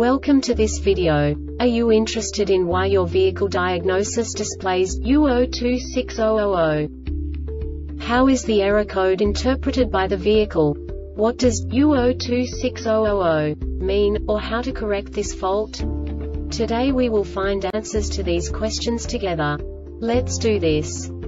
Welcome to this video. Are you interested in why your vehicle diagnosis displays U026000? How is the error code interpreted by the vehicle? What does U026000 mean, or how to correct this fault? Today we will find answers to these questions together. Let's do this.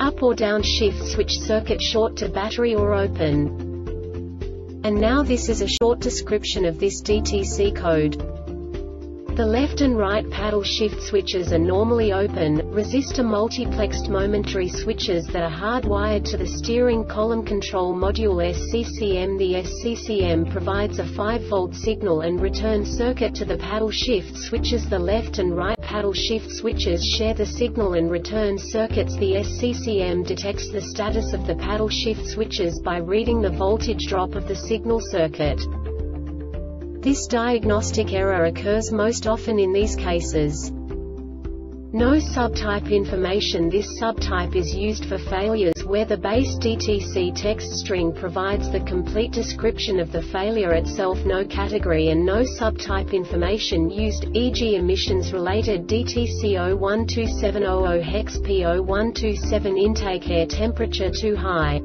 up or down shift switch circuit short to battery or open. And now this is a short description of this DTC code. The left and right paddle shift switches are normally open, resistor multiplexed momentary switches that are hardwired to the steering column control module SCCM. The SCCM provides a 5-volt signal and return circuit to the paddle shift switches. The left and right paddle shift switches share the signal and return circuits. The SCCM detects the status of the paddle shift switches by reading the voltage drop of the signal circuit. This diagnostic error occurs most often in these cases. No subtype information This subtype is used for failures where the base DTC text string provides the complete description of the failure itself no category and no subtype information used, e.g. emissions-related DTC 012700 hex P0127 intake air temperature too high.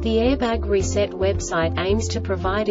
The Airbag Reset website aims to provide